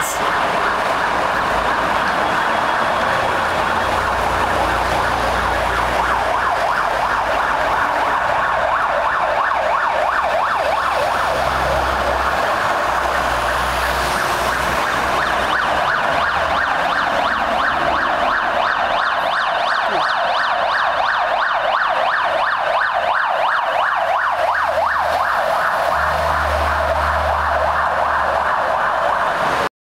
Yes!